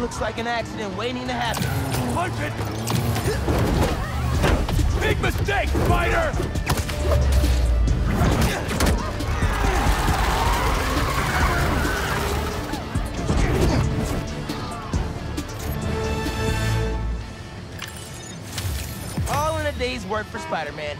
Looks like an accident waiting to happen. Punch it! Big mistake, Spider! All in a day's work for Spider-Man.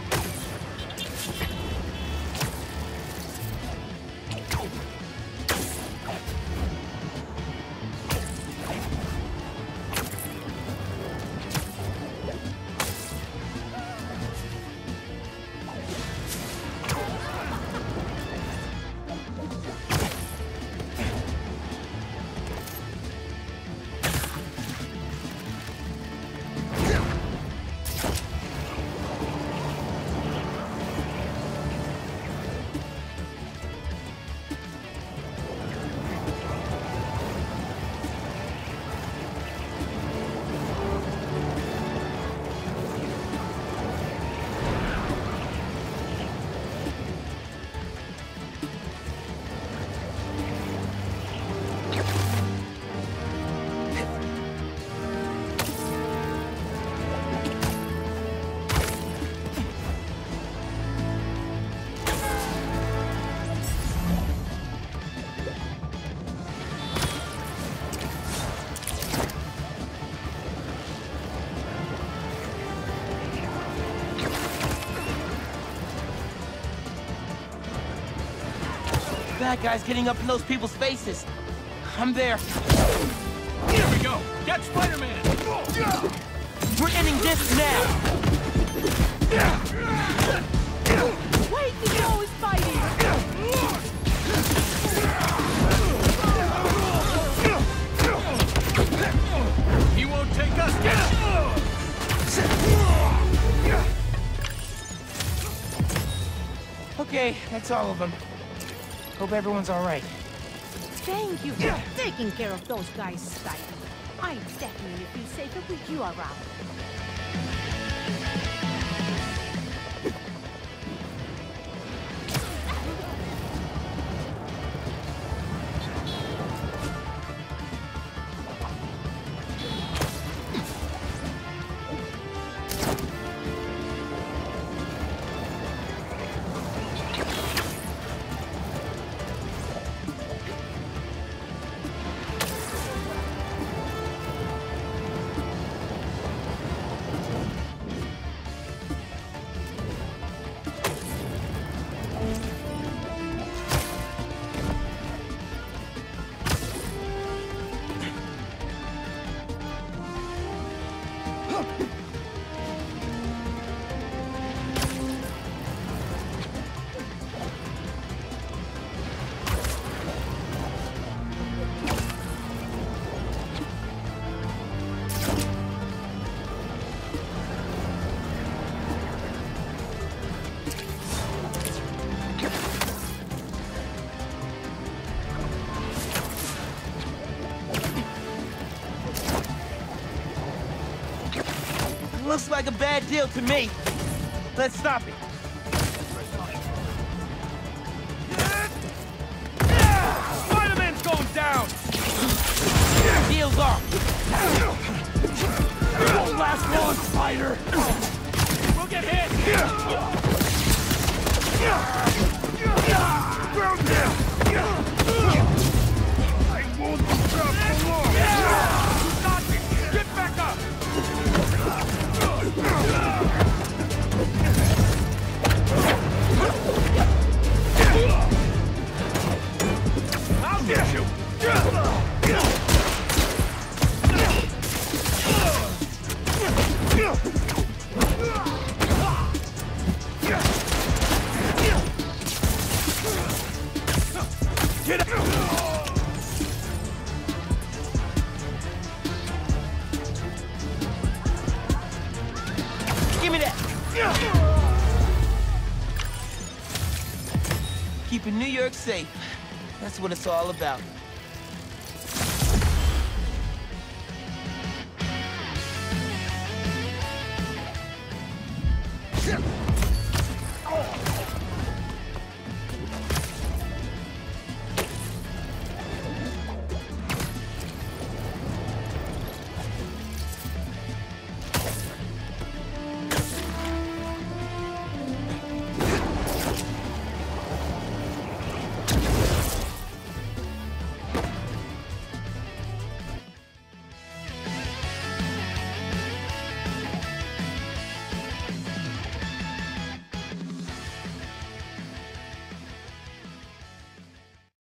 That guy's getting up in those people's faces. I'm there. Here we go! Get Spider-Man! We're ending this now. Wait, the go is fighting! He won't take us down! Okay, that's all of them. Hope everyone's all right. Thank you for taking care of those guys, Spider. I definitely feel safer with you around. Looks like a bad deal to me. Let's stop it. Spider-Man's going down! Deal's off. It won't last long, Spider! We'll get hit! Ground down! I won't stop Give me that. Keeping New York safe. That's what it's all about.